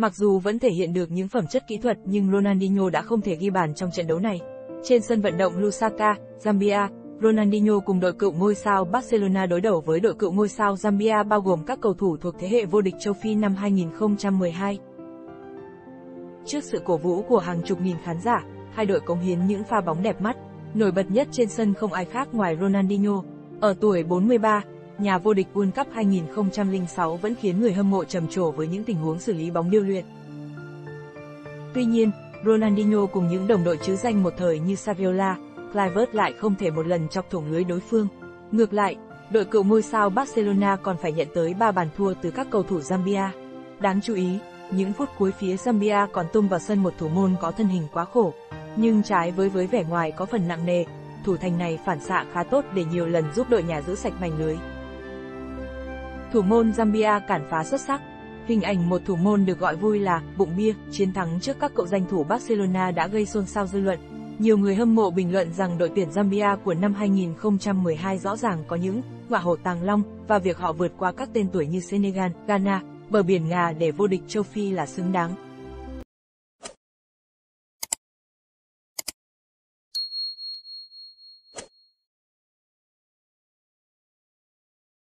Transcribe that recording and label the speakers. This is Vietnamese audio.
Speaker 1: Mặc dù vẫn thể hiện được những phẩm chất kỹ thuật nhưng Ronaldinho đã không thể ghi bàn trong trận đấu này. Trên sân vận động Lusaka, Zambia, Ronaldinho cùng đội cựu ngôi sao Barcelona đối đầu với đội cựu ngôi sao Zambia bao gồm các cầu thủ thuộc thế hệ vô địch châu Phi năm 2012. Trước sự cổ vũ của hàng chục nghìn khán giả, hai đội cống hiến những pha bóng đẹp mắt. Nổi bật nhất trên sân không ai khác ngoài Ronaldinho. Ở tuổi 43, nhà vô địch World Cup 2006 vẫn khiến người hâm mộ trầm trồ với những tình huống xử lý bóng điêu luyện. Tuy nhiên, Ronaldinho cùng những đồng đội chứ danh một thời như Saviola, Clivert lại không thể một lần chọc thủng lưới đối phương. Ngược lại, đội cựu ngôi sao Barcelona còn phải nhận tới 3 bàn thua từ các cầu thủ Zambia. Đáng chú ý, những phút cuối phía Zambia còn tung vào sân một thủ môn có thân hình quá khổ. Nhưng trái với với vẻ ngoài có phần nặng nề, thủ thành này phản xạ khá tốt để nhiều lần giúp đội nhà giữ sạch mảnh lưới. Thủ môn Zambia cản phá xuất sắc. Hình ảnh một thủ môn được gọi vui là bụng bia, chiến thắng trước các cậu danh thủ Barcelona đã gây xôn xao dư luận. Nhiều người hâm mộ bình luận rằng đội tuyển Zambia của năm 2012 rõ ràng có những quả hổ tàng long và việc họ vượt qua các tên tuổi như Senegal, Ghana, bờ biển Ngà để vô địch châu Phi là xứng đáng.